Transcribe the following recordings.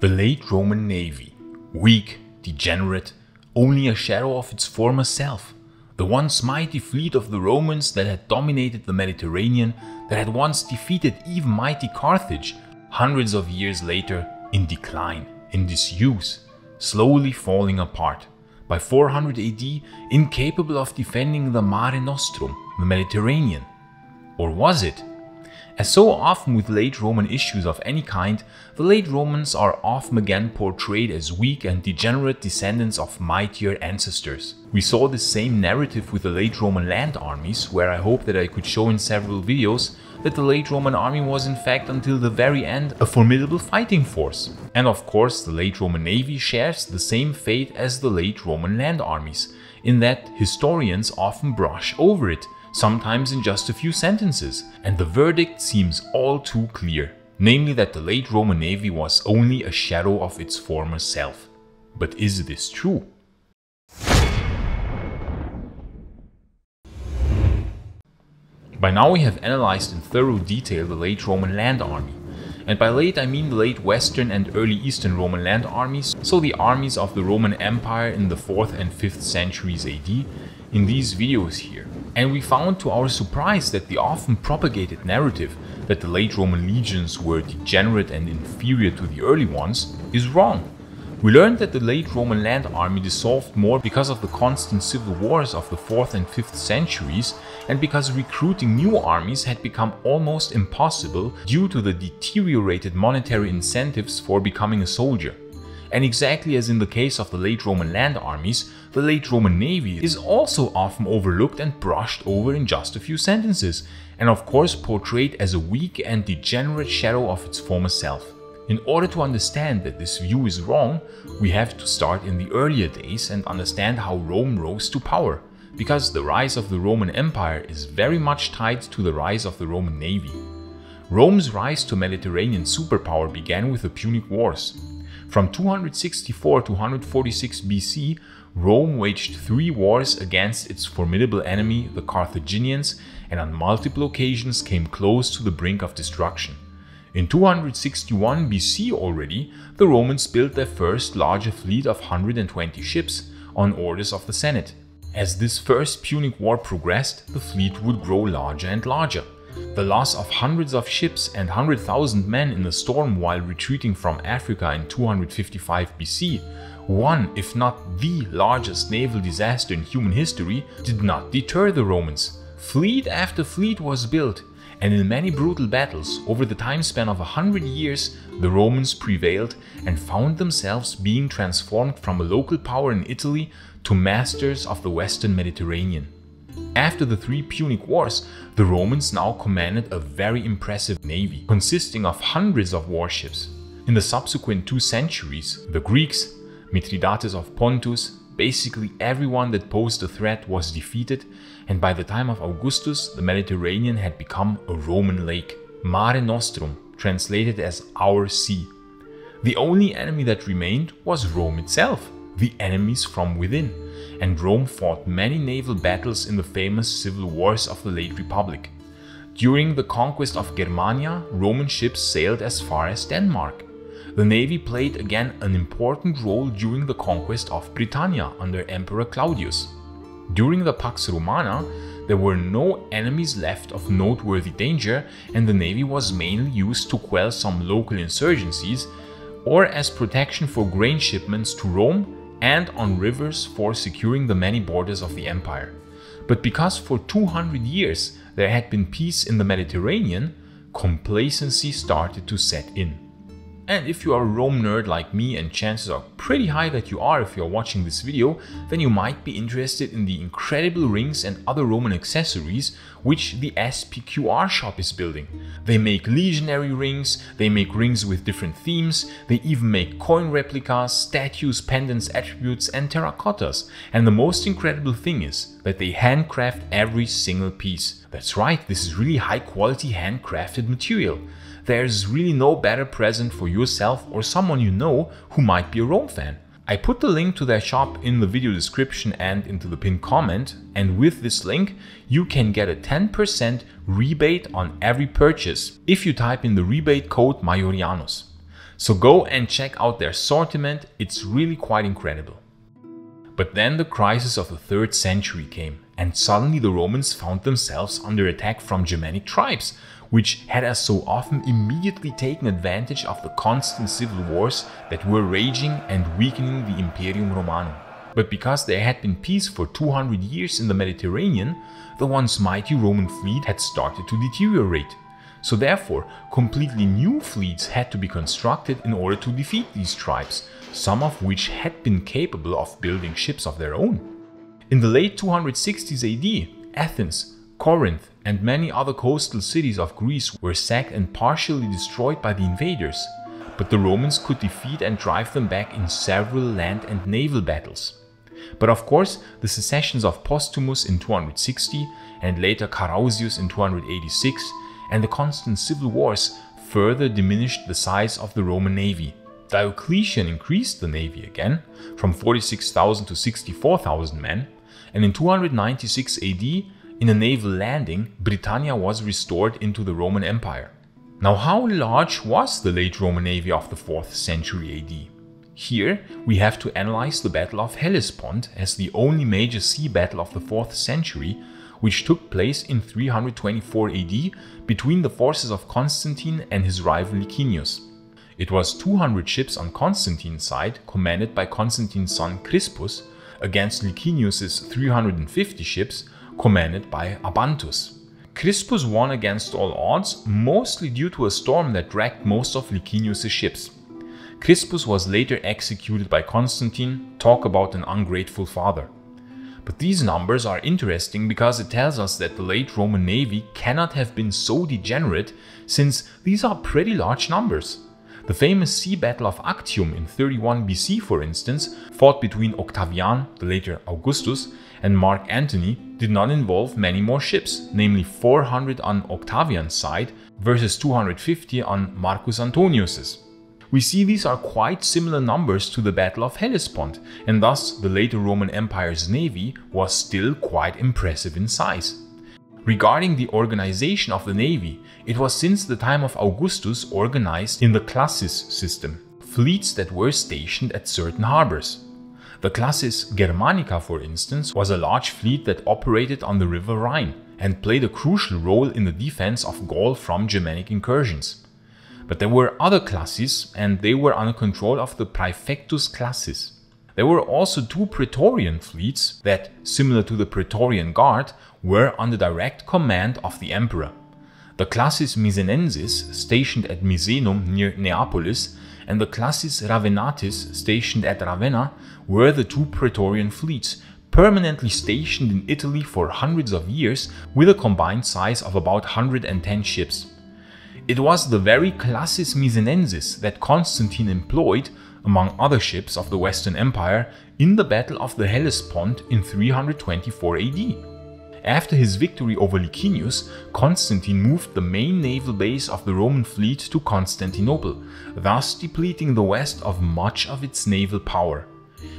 The late Roman navy, weak, degenerate, only a shadow of its former self. The once mighty fleet of the Romans that had dominated the Mediterranean, that had once defeated even mighty Carthage, hundreds of years later in decline, in disuse, slowly falling apart. By 400 AD, incapable of defending the Mare Nostrum, the Mediterranean. Or was it? As so often with late Roman issues of any kind, the late Romans are often again portrayed as weak and degenerate descendants of mightier ancestors. We saw the same narrative with the late Roman land armies, where I hope that I could show in several videos that the late Roman army was in fact until the very end a formidable fighting force. And of course the late Roman navy shares the same fate as the late Roman land armies, in that historians often brush over it sometimes in just a few sentences, and the verdict seems all too clear, namely that the late Roman navy was only a shadow of its former self. But is this true? By now we have analyzed in thorough detail the late Roman land army, and by late I mean the late Western and early Eastern Roman land armies, so the armies of the Roman Empire in the 4th and 5th centuries AD, in these videos here. And we found to our surprise that the often propagated narrative that the late Roman legions were degenerate and inferior to the early ones is wrong. We learned that the late Roman land army dissolved more because of the constant civil wars of the 4th and 5th centuries and because recruiting new armies had become almost impossible due to the deteriorated monetary incentives for becoming a soldier. And exactly as in the case of the late Roman land armies, the late Roman navy is also often overlooked and brushed over in just a few sentences, and of course portrayed as a weak and degenerate shadow of its former self. In order to understand that this view is wrong, we have to start in the earlier days and understand how Rome rose to power, because the rise of the Roman Empire is very much tied to the rise of the Roman navy. Rome's rise to Mediterranean superpower began with the Punic Wars, from 264 to 146 BC, Rome waged three wars against its formidable enemy, the Carthaginians, and on multiple occasions came close to the brink of destruction. In 261 BC already, the Romans built their first larger fleet of 120 ships on orders of the Senate. As this first Punic War progressed, the fleet would grow larger and larger. The loss of hundreds of ships and 100,000 men in the storm while retreating from Africa in 255 BC, one, if not the largest naval disaster in human history, did not deter the Romans. Fleet after fleet was built, and in many brutal battles over the time span of a hundred years, the Romans prevailed and found themselves being transformed from a local power in Italy to masters of the western Mediterranean. After the three Punic Wars, the Romans now commanded a very impressive navy, consisting of hundreds of warships. In the subsequent two centuries, the Greeks, Mithridates of Pontus, basically everyone that posed a threat was defeated, and by the time of Augustus, the Mediterranean had become a Roman lake. Mare Nostrum, translated as Our Sea. The only enemy that remained was Rome itself, the enemies from within and Rome fought many naval battles in the famous civil wars of the late Republic. During the conquest of Germania, Roman ships sailed as far as Denmark. The navy played again an important role during the conquest of Britannia under Emperor Claudius. During the Pax Romana, there were no enemies left of noteworthy danger and the navy was mainly used to quell some local insurgencies or as protection for grain shipments to Rome and on rivers for securing the many borders of the empire. But because for 200 years there had been peace in the Mediterranean, complacency started to set in. And if you are a Rome nerd like me, and chances are pretty high that you are if you are watching this video, then you might be interested in the incredible rings and other Roman accessories which the SPQR shop is building. They make legionary rings, they make rings with different themes, they even make coin replicas, statues, pendants, attributes and terracottas. And the most incredible thing is that they handcraft every single piece. That's right, this is really high quality handcrafted material there's really no better present for yourself or someone you know who might be a Rome fan. I put the link to their shop in the video description and into the pinned comment and with this link you can get a 10% rebate on every purchase if you type in the rebate code Maiorianus. So go and check out their assortment, it's really quite incredible. But then the crisis of the 3rd century came, and suddenly the Romans found themselves under attack from Germanic tribes, which had as so often immediately taken advantage of the constant civil wars that were raging and weakening the Imperium Romanum. But because there had been peace for 200 years in the Mediterranean, the once mighty Roman fleet had started to deteriorate. So therefore, completely new fleets had to be constructed in order to defeat these tribes, some of which had been capable of building ships of their own. In the late 260s AD, Athens, Corinth, and many other coastal cities of Greece were sacked and partially destroyed by the invaders, but the Romans could defeat and drive them back in several land and naval battles. But of course, the secessions of Postumus in 260 and later Carausius in 286 and the constant civil wars further diminished the size of the Roman navy. Diocletian increased the navy again from 46,000 to 64,000 men, and in 296 AD, in a naval landing, Britannia was restored into the Roman Empire. Now, how large was the late Roman navy of the 4th century AD? Here, we have to analyze the Battle of Hellespont as the only major sea battle of the 4th century, which took place in 324 AD between the forces of Constantine and his rival Licinius. It was 200 ships on Constantine's side, commanded by Constantine's son Crispus, against Licinius's 350 ships, commanded by Abantus. Crispus won against all odds, mostly due to a storm that dragged most of Licinius's ships. Crispus was later executed by Constantine, talk about an ungrateful father. But these numbers are interesting because it tells us that the late Roman navy cannot have been so degenerate since these are pretty large numbers. The famous sea battle of Actium in 31 BC, for instance, fought between Octavian, the later Augustus, and Mark Antony, did not involve many more ships, namely 400 on Octavian's side versus 250 on Marcus Antonius's. We see these are quite similar numbers to the Battle of Hellespont, and thus the later Roman Empire's navy was still quite impressive in size. Regarding the organization of the navy, it was since the time of Augustus organized in the classis system, fleets that were stationed at certain harbors. The classis Germanica, for instance, was a large fleet that operated on the river Rhine and played a crucial role in the defense of Gaul from Germanic incursions. But there were other classes, and they were under control of the Praefectus classis. There were also two Praetorian fleets that, similar to the Praetorian Guard, were under direct command of the emperor. The classis Misenensis, stationed at Misenum near Neapolis, and the classis Ravennatis, stationed at Ravenna, were the two Praetorian fleets, permanently stationed in Italy for hundreds of years with a combined size of about 110 ships. It was the very Classis Misenensis that Constantine employed, among other ships of the Western Empire, in the Battle of the Hellespont in 324 AD. After his victory over Licinius, Constantine moved the main naval base of the Roman fleet to Constantinople, thus depleting the West of much of its naval power.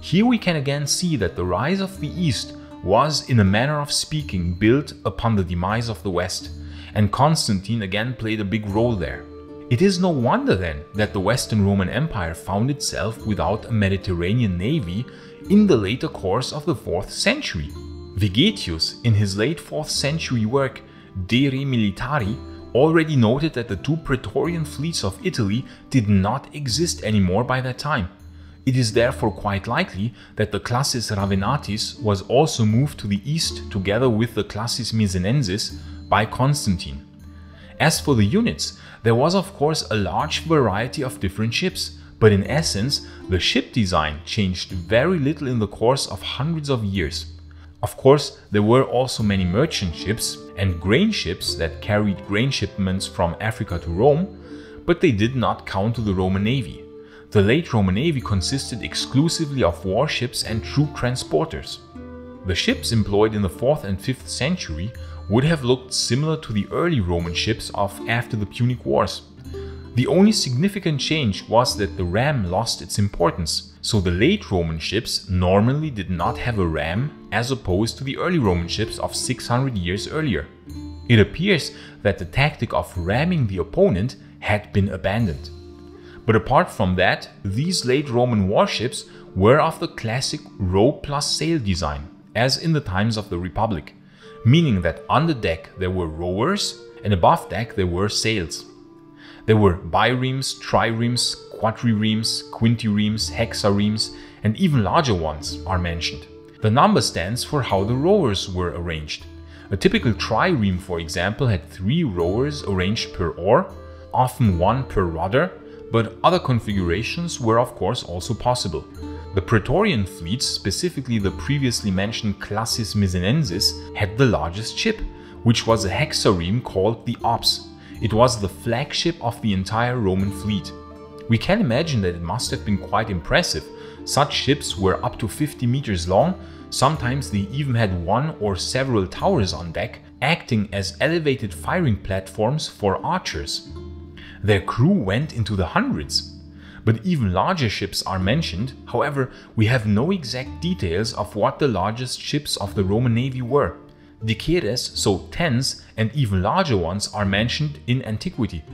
Here we can again see that the rise of the East was, in a manner of speaking, built upon the demise of the West and Constantine again played a big role there. It is no wonder then that the Western Roman Empire found itself without a Mediterranean navy in the later course of the 4th century. Vegetius, in his late 4th century work De Re Militari, already noted that the two Praetorian fleets of Italy did not exist anymore by that time. It is therefore quite likely that the Classis Ravennatis was also moved to the east together with the Classis Misenensis by Constantine. As for the units, there was of course a large variety of different ships, but in essence, the ship design changed very little in the course of hundreds of years. Of course, there were also many merchant ships and grain ships that carried grain shipments from Africa to Rome, but they did not count to the Roman navy. The late Roman navy consisted exclusively of warships and troop transporters. The ships employed in the 4th and 5th century would have looked similar to the early Roman ships of after the Punic Wars. The only significant change was that the ram lost its importance, so the late Roman ships normally did not have a ram as opposed to the early Roman ships of 600 years earlier. It appears that the tactic of ramming the opponent had been abandoned. But apart from that, these late Roman warships were of the classic row plus sail design, as in the times of the Republic, meaning that on the deck there were rowers and above deck there were sails. There were biremes, triremes, quadriremes, quintiremes, hexaremes, and even larger ones are mentioned. The number stands for how the rowers were arranged. A typical trireme, for example, had three rowers arranged per oar, often one per rudder, but other configurations were of course also possible. The Praetorian fleet, specifically the previously mentioned Classis Misenensis, had the largest ship, which was a hexareme called the Ops. It was the flagship of the entire Roman fleet. We can imagine that it must have been quite impressive. Such ships were up to 50 meters long, sometimes they even had one or several towers on deck, acting as elevated firing platforms for archers. Their crew went into the hundreds. But even larger ships are mentioned, however, we have no exact details of what the largest ships of the Roman navy were. Diceres, so tens, and even larger ones are mentioned in antiquity.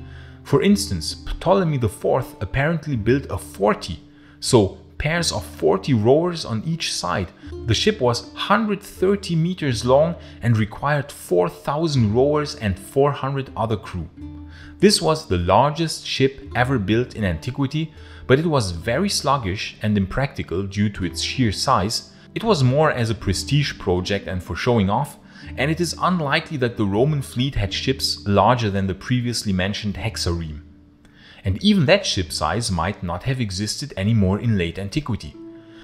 For instance, Ptolemy IV apparently built a 40, so pairs of 40 rowers on each side. The ship was 130 meters long and required 4,000 rowers and 400 other crew. This was the largest ship ever built in antiquity, but it was very sluggish and impractical due to its sheer size. It was more as a prestige project and for showing off, and it is unlikely that the Roman fleet had ships larger than the previously mentioned hexareme. And even that ship size might not have existed anymore in late antiquity.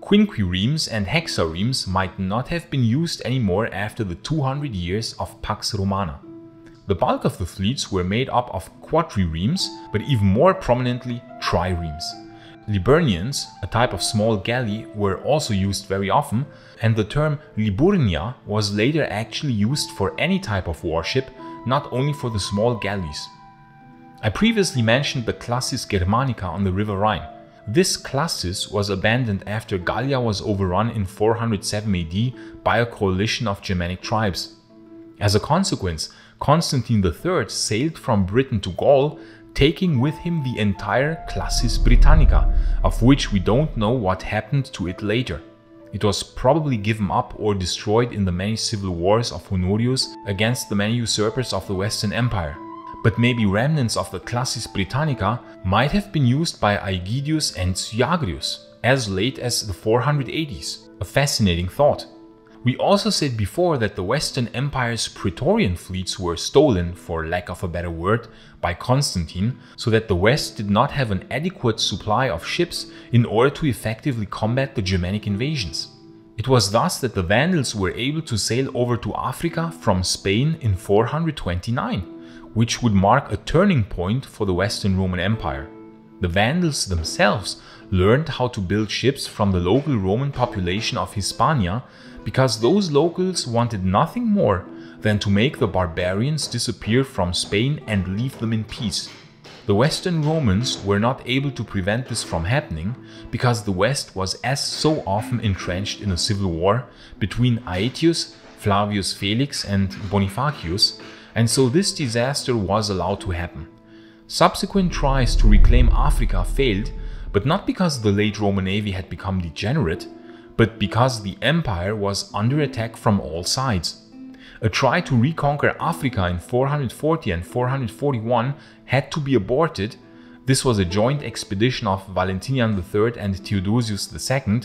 Quinqueremes and hexaremes might not have been used anymore after the 200 years of Pax Romana. The bulk of the fleets were made up of quadriremes, but even more prominently triremes. Liburnians, a type of small galley, were also used very often, and the term Liburnia was later actually used for any type of warship, not only for the small galleys. I previously mentioned the Classis Germanica on the River Rhine. This classis was abandoned after Gallia was overrun in 407 AD by a coalition of Germanic tribes. As a consequence, Constantine III sailed from Britain to Gaul, taking with him the entire Classis Britannica, of which we don't know what happened to it later. It was probably given up or destroyed in the many civil wars of Honorius against the many usurpers of the Western Empire. But maybe remnants of the Classis Britannica might have been used by Aegidius and Syagrius as late as the 480s. A fascinating thought. We also said before that the Western Empire's Praetorian fleets were stolen, for lack of a better word, by Constantine, so that the West did not have an adequate supply of ships in order to effectively combat the Germanic invasions. It was thus that the Vandals were able to sail over to Africa from Spain in 429, which would mark a turning point for the Western Roman Empire. The Vandals themselves learned how to build ships from the local Roman population of Hispania because those locals wanted nothing more than to make the barbarians disappear from Spain and leave them in peace. The Western Romans were not able to prevent this from happening because the West was as so often entrenched in a civil war between Aetius, Flavius Felix and Bonifacius, and so this disaster was allowed to happen. Subsequent tries to reclaim Africa failed, but not because the late Roman navy had become degenerate, but because the empire was under attack from all sides. A try to reconquer Africa in 440 and 441 had to be aborted. This was a joint expedition of Valentinian III and Theodosius II,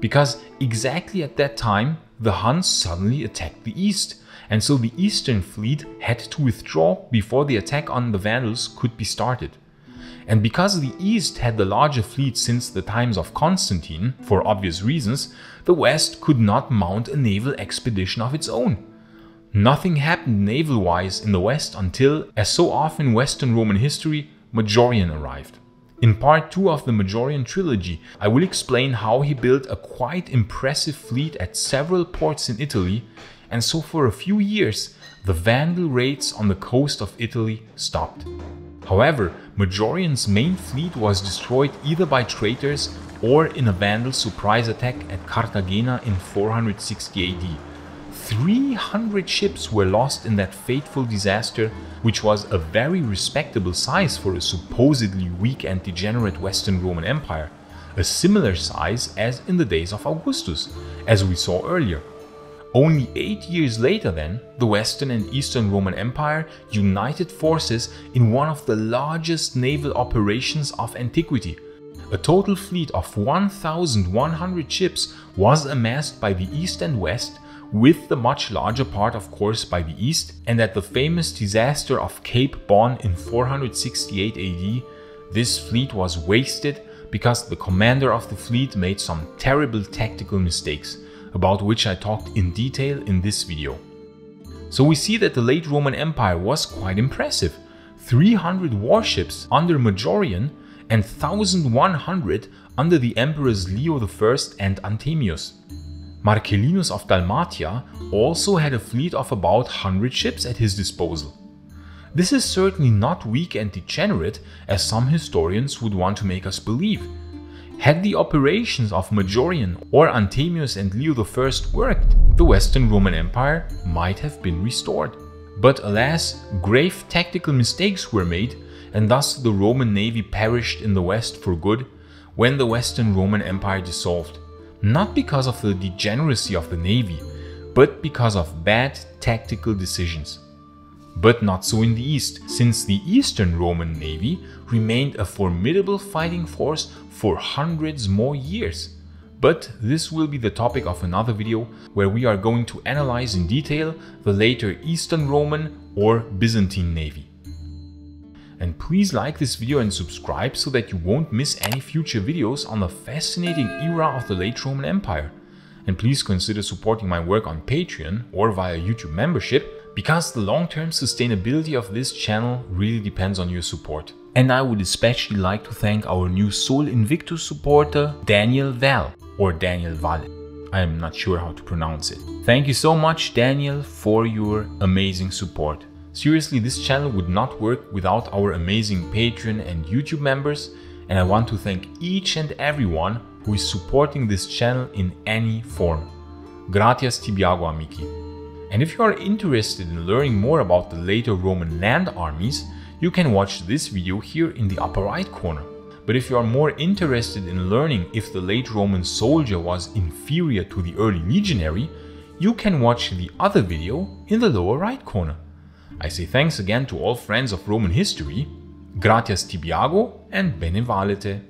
because exactly at that time the Huns suddenly attacked the east, and so the eastern fleet had to withdraw before the attack on the Vandals could be started. And because the East had the larger fleet since the times of Constantine, for obvious reasons, the West could not mount a naval expedition of its own. Nothing happened naval wise in the West until, as so often in Western Roman history, Majorian arrived. In part 2 of the Majorian trilogy, I will explain how he built a quite impressive fleet at several ports in Italy, and so for a few years, the Vandal raids on the coast of Italy stopped. However, Majorian's main fleet was destroyed either by traitors or in a Vandal surprise attack at Cartagena in 460 AD. 300 ships were lost in that fateful disaster, which was a very respectable size for a supposedly weak and degenerate Western Roman Empire, a similar size as in the days of Augustus, as we saw earlier. Only eight years later then, the Western and Eastern Roman Empire united forces in one of the largest naval operations of antiquity. A total fleet of 1,100 ships was amassed by the East and West, with the much larger part of course by the East, and at the famous disaster of Cape Bon in 468 AD, this fleet was wasted because the commander of the fleet made some terrible tactical mistakes about which I talked in detail in this video. So we see that the late Roman Empire was quite impressive. 300 warships under Majorian and 1100 under the emperors Leo I and Anthemius. Marcellinus of Dalmatia also had a fleet of about 100 ships at his disposal. This is certainly not weak and degenerate as some historians would want to make us believe. Had the operations of Majorian or Anthemius and Leo I worked, the Western Roman Empire might have been restored. But alas, grave tactical mistakes were made and thus the Roman navy perished in the West for good when the Western Roman Empire dissolved. Not because of the degeneracy of the navy, but because of bad tactical decisions. But not so in the East, since the Eastern Roman navy remained a formidable fighting force for hundreds more years. But this will be the topic of another video where we are going to analyze in detail the later Eastern Roman or Byzantine navy. And please like this video and subscribe so that you won't miss any future videos on the fascinating era of the late Roman Empire. And please consider supporting my work on Patreon or via YouTube membership because the long-term sustainability of this channel really depends on your support. And I would especially like to thank our new Sol Invictus supporter, Daniel Val, or Daniel Val. I am not sure how to pronounce it. Thank you so much, Daniel, for your amazing support. Seriously, this channel would not work without our amazing Patreon and YouTube members, and I want to thank each and everyone who is supporting this channel in any form. Gratias tibiago amici. And if you are interested in learning more about the later Roman land armies, you can watch this video here in the upper right corner. But if you are more interested in learning if the late Roman soldier was inferior to the early legionary, you can watch the other video in the lower right corner. I say thanks again to all friends of Roman history, gratias tibiago and bene valete.